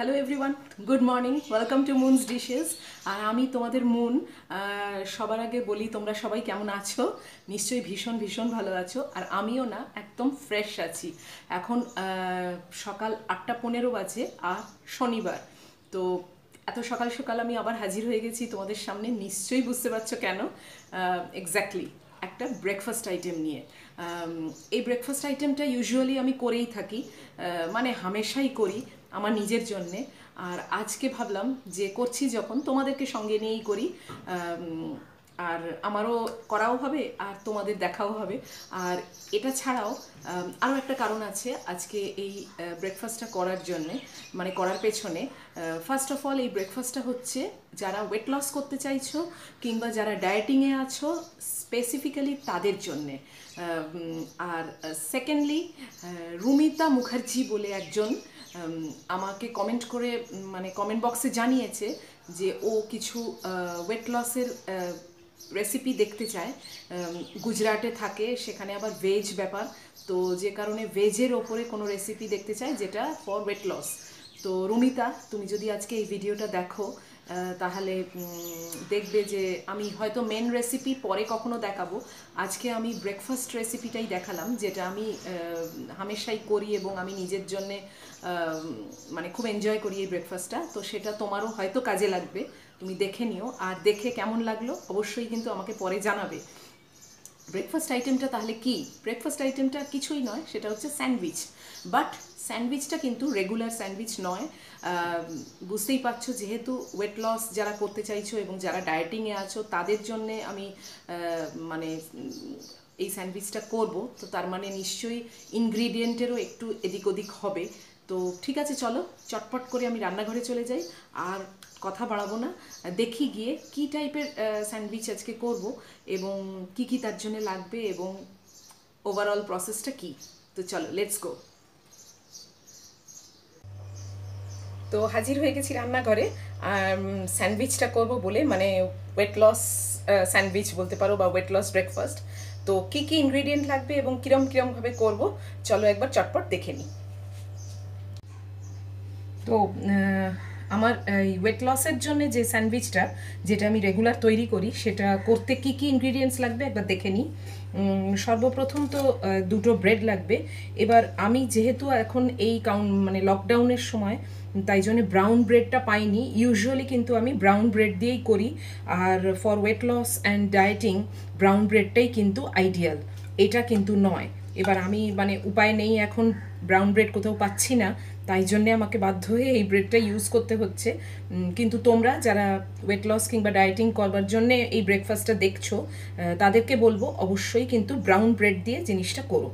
Hello everyone good morning welcome to Moon's dishes আর আমি তোমাদের moon সবার আগে বলি তোমরা সবাই কেমন আছো? নিশ্চয়ই ভীষণ ভীষণ ভালো আছো। আর আমিও না, একদম ফ্রেশ আছি। এখন সকাল আটটা পনেরো বাজে আর শনিবার। তো এত সকাল সকাল আমি আবার হাজির হয়ে গেছি তোমাদের সামনে। নিশ্চয়ই বুঝতে পারছ কেন? এক্স্যাক্টলি একটা ব্রেকফাস্ট আইটেম নিয়ে। এই ব্রেকফাস্ট আইটেমটা ইউজুয়ালি আমি করেই থাকি। মানে হামেশাই করি। আমার নিজের জন্যে। আর আজকে ভাবলাম যে করছি যখন তোমাদেরকে সঙ্গে নিয়েই করি। আর আমারও করাও হবে আর তোমাদের দেখাও হবে। আর এটা ছাড়াও আরও একটা কারণ আছে আজকে এই ব্রেকফাস্টটা করার জন্যে মানে করার পেছনে। ফার্স্ট অফ অল এই ব্রেকফাস্টটা হচ্ছে যারা ওয়েট লস করতে চাইছো কিংবা যারা ডায়েটিংয়ে আছো স্পেসিফিক্যালি তাদের জন্যে। আর সেকেন্ডলি রুমিতা মুখার্জি বলে একজন আমাকে কমেন্ট করে মানে কমেন্ট বক্সে জানিয়েছে যে ও কিছু ওয়েট লসের রেসিপি দেখতে চায়। গুজরাটে থাকে, সেখানে আবার ভেজ ব্যাপার। তো যে কারণে ভেজের ওপরে কোনো রেসিপি দেখতে চায়, যেটা ফর ওয়েট লস তো রুমিতা, তুমি যদি আজকে এই ভিডিওটা দেখো তাহলে দেখবে যে আমি হয়তো মেন রেসিপি পরে কখনো দেখাবো। আজকে আমি ব্রেকফাস্ট রেসিপিটাই দেখালাম, যেটা আমি হামেশাই করি এবং আমি নিজের জন্যে মানে খুব এনজয় করি এই ব্রেকফাস্টটা তো সেটা তোমারও হয়তো কাজে লাগবে, তুমি দেখে নিও। আর দেখে কেমন লাগল, অবশ্যই কিন্তু আমাকে পরে জানাবে। ব্রেকফাস্ট আইটেমটা তাহলে কি? ব্রেকফাস্ট আইটেমটা কিছুই নয়, সেটা হচ্ছে স্যান্ডউইচ বাট স্যান্ডউইচটা কিন্তু রেগুলার স্যান্ডউইচ নয়। বুঝতেই পারছ, যেহেতু ওয়েট লস যারা করতে চাইছো এবং যারা ডায়েটিংয়ে আছো, তাদের জন্যে আমি মানে এই স্যান্ডউইচটা করব। তো তার মানে নিশ্চয়ই ইনগ্রিডিয়েন্টেরও একটু এদিক ওদিক হবে। তো ঠিক আছে, চলো, চটপট করে আমি রান্নাঘরে চলে যাই। আর কথা বাড়াবো না। দেখি গিয়ে কি টাইপের স্যান্ডউইচ আজকে করব এবং কি কি তার জন্য লাগবে এবং ওভারঅল প্রসেসটা কি। তো চলো লেটস গো তো হাজির হয়ে গেছি রান্নাঘরে। আর স্যান্ডউইচটা করব বলে মানে ওয়েট লস স্যান্ডউইচ বলতে পারো বা ওয়েট লস ব্রেকফাস্ট তো কি কি ইনগ্রেডিয়েন্ট লাগবে এবং কিরম কিরমভাবে করব, চলো একবার চটপট দেখে নিই। তো আমার, এই ওয়েট লসের জন্য যে স্যান্ডউইচটা, যেটা আমি রেগুলার তৈরি করি, সেটা করতে কি কি ইনগ্রিডিয়েন্টস লাগবে একবার দেখে নিই। সর্বপ্রথম তো দুটো ব্রেড লাগবে। এবার আমি যেহেতু এখন এই কাউন মানে লকডাউনের সময়, তাই জন্য ব্রাউন ব্রেডটা পাইনি। ইউজুয়ালি কিন্তু আমি ব্রাউন ব্রেড দিয়েই করি। আর for weight loss and dieting brown ব্রেডটাই কিন্তু আইডিয়াল এটা কিন্তু নয়। এবার আমি মানে উপায় নেই এখন ব্রাউন ব্রেড কোথাও পাচ্ছি না। তাই জন্যে আমাকে বাধ্য হয়ে এই ব্রেডটা ইউজ করতে হচ্ছে। কিন্তু তোমরা যারা ওয়েট লস কিংবা ডায়েটিং করবার জন্যে এই ব্রেকফাস্টটা দেখছ তাদেরকে বলব অবশ্যই কিন্তু ব্রাউন ব্রেড দিয়ে জিনিসটা করো।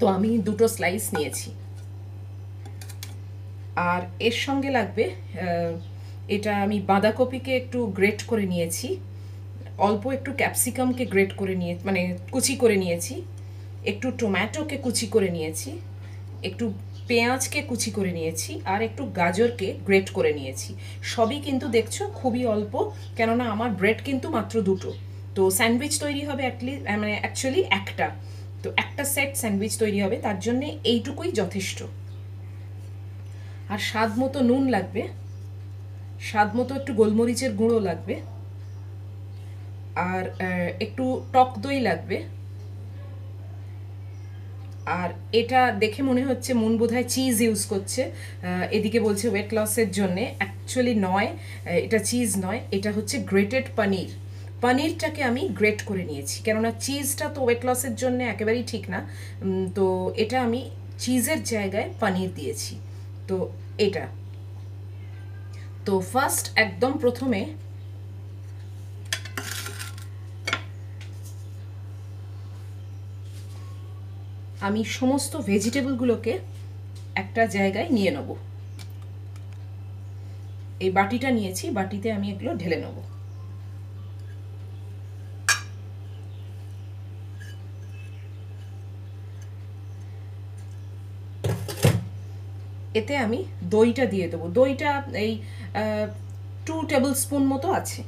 তো আমি দুটো স্লাইস নিয়েছি। আর এর সঙ্গে লাগবে এটা আমি বাঁধাকপিকে একটু গ্রেট করে নিয়েছি। অল্প একটু ক্যাপসিকামকে গ্রেট করে নিয়ে মানে কুচি করে নিয়েছি। একটু টমেটোকে কুচি করে নিয়েছি। একটু পেঁয়াজকে কুচি করে নিয়েছি আর একটু গাজরকে গ্রেট করে নিয়েছি। সবই কিন্তু দেখছ খুবই অল্প, কেননা আমার ব্রেড কিন্তু মাত্র দুটো। তো স্যান্ডউইচ তৈরি হবে অ্যাটলিস্ট মানে অ্যাকচুয়ালি একটা। তো একটা সেট স্যান্ডউইচ তৈরি হবে, তার জন্যে এইটুকুই যথেষ্ট। আর স্বাদ মতো নুন লাগবে। স্বাদ মতো একটু গোলমরিচের গুঁড়ো লাগবে। আর একটু টক দই লাগবে। আর এটা দেখে মনে হচ্ছে মন বোধহয় চিজ ইউজ করছে। এদিকে বলছে ওয়েট লসের জন্যে। অ্যাকচুয়ালি নয় এটা চিজ নয়, এটা হচ্ছে গ্রেটেড পনির পনিরটাকে আমি গ্রেট করে নিয়েছি। কেননা চিজটা তো ওয়েট লসের জন্য একেবারেই ঠিক না। তো এটা আমি চিজের জায়গায় পনির দিয়েছি। তো এটা। তো ফার্স্ট একদম প্রথমে আমি সমস্ত ভেজিটেবলগুলোকে একটা জায়গায় নিয়ে নেব। এই বাটিটা নিয়েছি, বাটিতে আমি এগুলো ঢেলে নেব। এতে আমি দইটা দিয়ে দেবো। দইটা এই টু টেবিল স্পুন মতো আছে।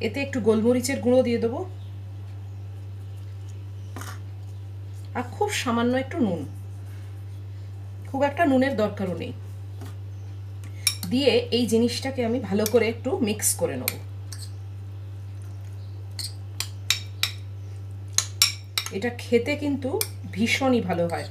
এতে একটু গোলমরিচের গুঁড়ো দিয়ে দেবো। আর খুব সামান্য একটু নুন। খুব একটা নুনের দরকারও নেই। দিয়ে এই জিনিসটাকে আমি ভালো করে একটু মিক্স করে নেব। এটা খেতে কিন্তু ভীষণই ভালো হয়।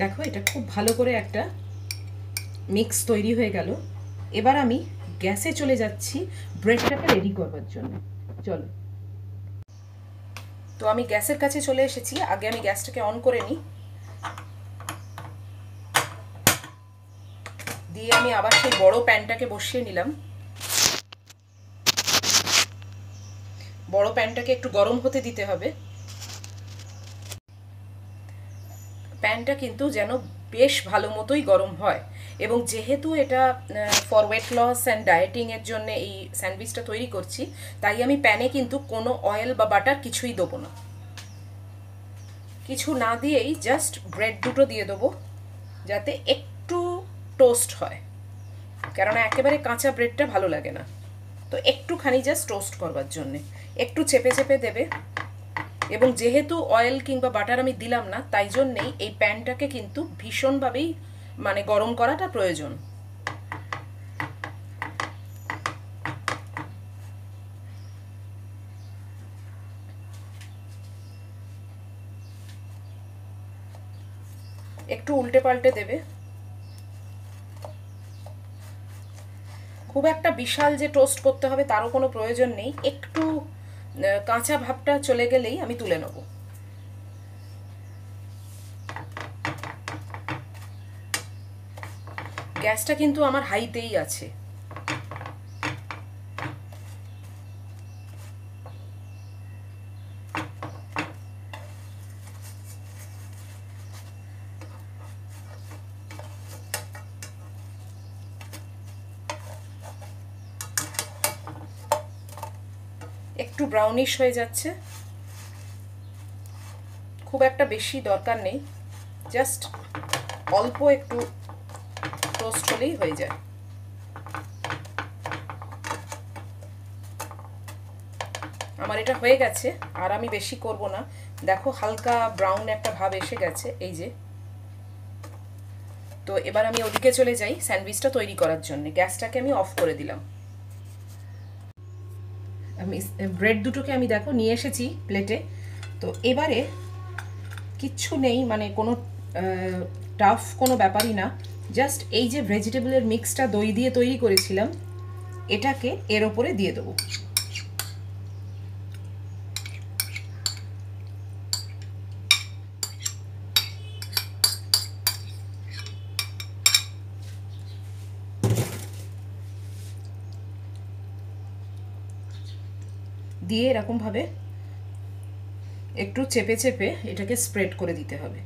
দেখো, এটা খুব ভালো করে একটা মিক্স তৈরি হয়ে গেল। এবার আমি গ্যাসে চলে যাচ্ছি, ব্রেডটাকে রেডি করবার জন্য। চলো। তো আমি গ্যাসের কাছে চলে এসেছি, আগে আমি গ্যাসটাকে অন করে নিই। দিয়ে আমি আবার সেই বড় প্যানটাকে বসিয়ে নিলাম। বড় প্যানটাকে একটু গরম হতে দিতে হবে। প্যানটা কিন্তু যেন বেশ ভালো মতোই গরম হয়। এবং যেহেতু এটা ফর ওয়েট লস অ্যান্ড ডায়েটিংয়ের জন্য এই স্যান্ডউইচটা তৈরি করছি, তাই আমি প্যানে কিন্তু কোনো অয়েল বা বাটার কিছুই দেবো না। কিছু না দিয়েই জাস্ট ব্রেড দুটো দিয়ে দেবো, যাতে একটু টোস্ট হয়। কেননা একেবারে কাঁচা ব্রেডটা ভালো লাগে না। তো একটুখানি জাস্ট টোস্ট করবার জন্যে। একটু চেপে চেপে দেবে। এবং যেহেতু অয়েল কিংবা বাটার আমি দিলাম না, তাই জন্যেই এই প্যানটাকে কিন্তু ভীষণভাবেই মানে গরম করাটা প্রয়োজন। একটু উল্টে পাল্টে দেবে। খুব একটা বিশাল যে টোস্ট করতে হবে তারও কোনো প্রয়োজন নেই। একটু কাঁচা ভাবটা চলে গেলেই আমি তুলে নেব। গ্যাসটা কিন্তু আমার হাইতেই আছে। একটু ব্রাউনিশ হয়ে যাচ্ছে। খুব একটা বেশি দরকার নেই। জাস্ট অল্প একটু টোস্ট হলেই হয়ে যায়। আমার এটা হয়ে গেছে, আর আমি বেশি করব না। দেখো হালকা ব্রাউন একটা ভাব এসে গেছে, এই যে। তো এবার আমি ওদিকে চলে যাই স্যান্ডউইচটা তৈরি করার জন্য। গ্যাসটাকে আমি অফ করে দিলাম। আমি ব্রেড দুটোকে আমি দেখো নিয়ে এসেছি প্লেটে তো এবারে কিচ্ছু নেই মানে কোনো টাফ কোনো ব্যাপারই না। জাস্ট এই যে ভেজিটেবলের মিক্সটা দই দিয়ে তৈরি করেছিলাম, এটাকে এর ওপরে দিয়ে দেবো। দিয়ে এরকমভাবে একটু চেপে চেপে এটাকে স্প্রেড করে দিতে হবে।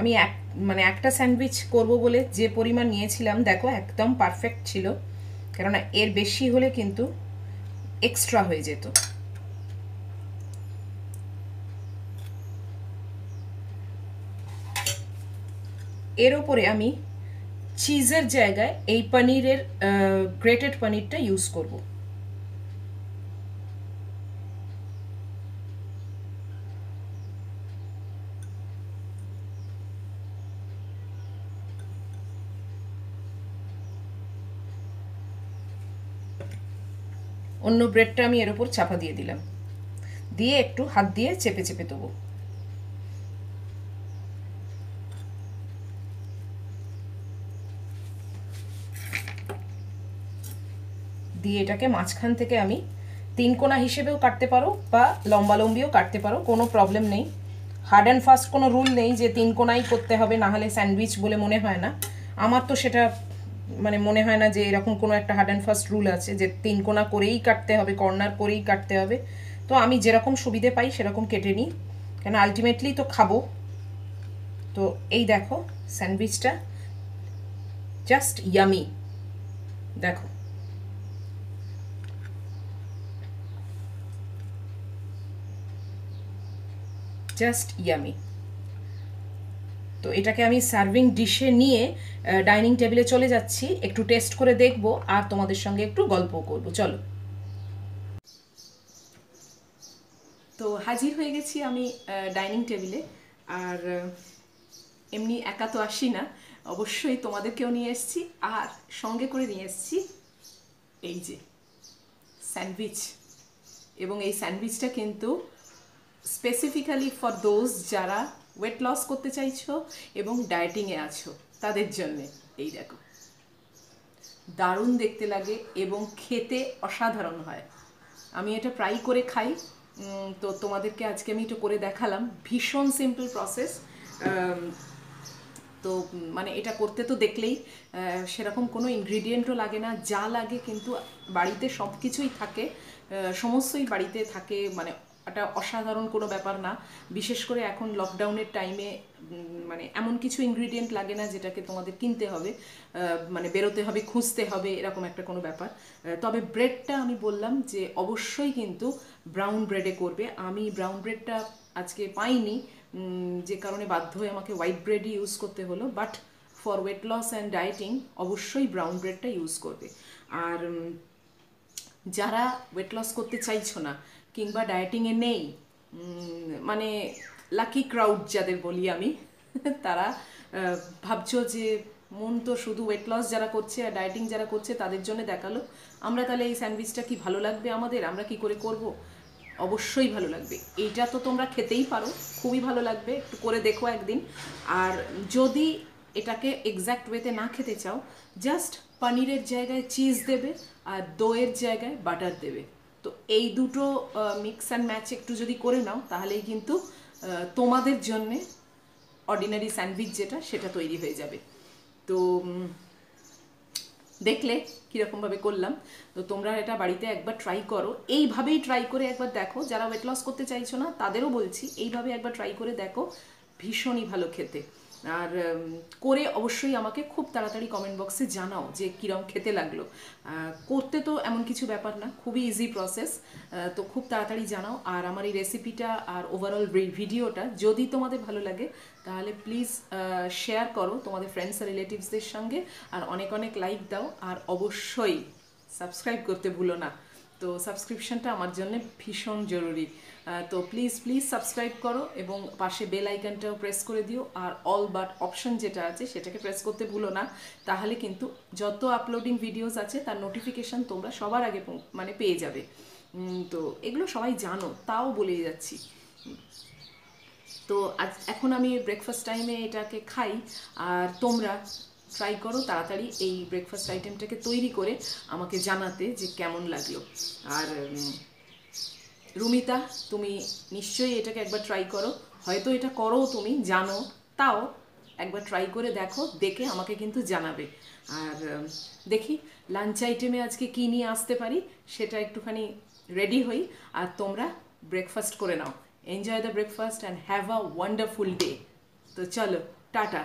আমি এক মানে একটা স্যান্ডউইচ করব বলে যে পরিমাণ নিয়েছিলাম, দেখো একদম পারফেক্ট ছিল, কেননা এর বেশি হলে কিন্তু এক্সট্রা হয়ে যেত। এর ওপরে আমি চিজের জায়গায় এই পনিরের গ্রেটেড পনিরটা ইউজ করব। অন্য ব্রেডটা আমি এর ওপর চাপা দিয়ে দিলাম। দিয়ে একটু হাত দিয়ে চেপে চেপে দেবো। দিয়ে এটাকে মাঝখান থেকে আমি তিন কোনা হিসেবেও কাটতে পারো বা লম্বা লম্বিও কাটতে পারো, কোনো প্রবলেম নেই। হার্ড অ্যান্ড ফাস্ট কোনো রুল নেই যে তিন কোনাই করতে হবে, না হলে স্যান্ডউইচ বলে মনে হয় না। আমার তো সেটা মানে মনে হয় না যে এরকম কোনো একটা হার্ড অ্যান্ড ফাস্ট রুল আছে যে তিন কোনা করেই কাটতে হবে কর্নার করেই কাটতে হবে। তো আমি যেরকম সুবিধে পাই সেরকম কেটে নিই। কেন আলটিমেটলি তো খাব। তো এই দেখো স্যান্ডউইচটা জাস্ট ইয়ামি দেখো। জাস্ট ইয়ামি তো এটাকে আমি সার্ভিং ডিশে নিয়ে ডাইনিং টেবিলে চলে যাচ্ছি, একটু টেস্ট করে দেখব, আর তোমাদের সঙ্গে একটু গল্প করব। চলো। তো হাজির হয়ে গেছি আমি ডাইনিং টেবিলে আর এমনি একা তো আসি না। অবশ্যই তোমাদেরকেও নিয়ে এসেছি, আর সঙ্গে করে নিয়ে এসেছি, এই যে স্যান্ডউইচ এবং এই স্যান্ডউইচটা কিন্তু স্পেসিফিক্যালি ফর দোজ যারা ওয়েট লস করতে চাইছো এবং ডায়েটিংয়ে আছো, তাদের জন্যে এই দেখো। দারুণ দেখতে লাগে এবং খেতে অসাধারণ হয়। আমি এটা প্রায় করে খাই। তো তোমাদেরকে আজকে আমি একটু করে দেখালাম। ভীষণ সিম্পল প্রসেস তো মানে এটা করতে তো দেখলেই সেরকম কোনো ইনগ্রিডিয়েন্টও লাগে না। যা লাগে কিন্তু বাড়িতে সব কিছুই থাকে সমস্তই বাড়িতে থাকে মানে এটা অসাধারণ কোনো ব্যাপার না। বিশেষ করে এখন লকডাউনের টাইমে মানে এমন কিছু ইনগ্রিডিয়েন্ট লাগে না যেটাকে তোমাদের কিনতে হবে মানে বেরোতে হবে, খুঁজতে হবে, এরকম একটা কোনো ব্যাপার। তবে ব্রেডটা আমি বললাম যে অবশ্যই কিন্তু ব্রাউন ব্রেডে করবে। আমি ব্রাউন ব্রেডটা আজকে পাইনি যে কারণে বাধ্য হয়ে আমাকে হোয়াইট ব্রেডই ইউজ করতে হলো। But for weight loss and dieting অবশ্যই ব্রাউন ব্রেডটা ইউজ করবে। আর যারা ওয়েট লস করতে চাইছো না কিংবা ডায়েটিংয়ে নেই। মানে লাকি ক্রাউড যাদের বলি আমি, তারা ভাবছ যে মন তো শুধু ওয়েট লস যারা করছে আর ডায়েটিং যারা করছে তাদের জন্য দেখাল। আমরা তাহলে এই স্যান্ডউইচটা কি ভালো লাগবে আমাদের? আমরা কি করে করব? অবশ্যই ভালো লাগবে। এইটা তো তোমরা খেতেই পারো। খুবই ভালো লাগবে। একটু করে দেখো একদিন। আর যদি এটাকে এক্স্যাক্ট ওয়েতে না খেতে চাও জাস্ট পনিরের জায়গায় চিজ দেবে আর দইয়ের জায়গায় বাটার দেবে। তো এই দুটো মিক্স অ্যান্ড ম্যাচ একটু যদি করে নাও, তাহলেই কিন্তু তোমাদের জন্যে অর্ডিনারি স্যান্ডউইচ যেটা, সেটা তৈরি হয়ে যাবে। তো দেখলে কীরকমভাবে করলাম। তো তোমরা এটা বাড়িতে একবার ট্রাই করো। এইভাবেই ট্রাই করে একবার দেখো। যারা ওয়েট লস করতে চাইছো না, তাদেরও বলছি, এইভাবে একবার ট্রাই করে দেখো। ভীষণই ভালো খেতে। আর করে অবশ্যই আমাকে খুব তাড়াতাড়ি কমেন্ট বক্সে জানাও যে কীরকম খেতে লাগল। করতে তো এমন কিছু ব্যাপার না, খুবই ইজি প্রসেস তো খুব তাড়াতাড়ি জানাও। আর আমার এই রেসিপিটা আর ওভারঅল ভিডিওটা যদি তোমাদের ভালো লাগে, তাহলে প্লিজ শেয়ার করো তোমাদের ফ্রেন্ডস আর রিলেটিভসদের সঙ্গে আর অনেক অনেক লাইক দাও। আর অবশ্যই সাবস্ক্রাইব করতে ভুলো না। তো সাবস্ক্রিপশনটা আমার জন্য ভীষণ জরুরি। তো প্লিজ প্লিজ সাবস্ক্রাইব করো এবং পাশে বেল আইকনটাও প্রেস করে দিও। আর অল বাট অপশন যেটা আছে, সেটাকে প্রেস করতে ভুলো না। তাহলে কিন্তু যত আপলোডিং ভিডিওস আছে, তার নোটিফিকেশন তোমরা সবার আগে মানে পেয়ে যাবে। তো এগুলো সবাই জানো, তাও বলে যাচ্ছি। তো আজ, এখন আমি ব্রেকফাস্ট টাইমে এটাকে খাই। আর তোমরা ট্রাই করো তাড়াতাড়ি এই ব্রেকফাস্ট আইটেমটাকে তৈরি করে আমাকে জানাতে যে কেমন লাগল। আর রুমিতা, তুমি নিশ্চয়ই এটাকে একবার ট্রাই করো। হয়তো এটা করো তুমি, জানো। তাও একবার ট্রাই করে দেখো, দেখে আমাকে কিন্তু জানাবে। আর দেখি লাঞ্চ আইটেমে আজকে কী নিয়ে আসতে পারি, সেটা একটুখানি রেডি হই। আর তোমরা ব্রেকফাস্ট করে নাও। Enjoy the breakfast and have a wonderful day তো চলো, টাটা।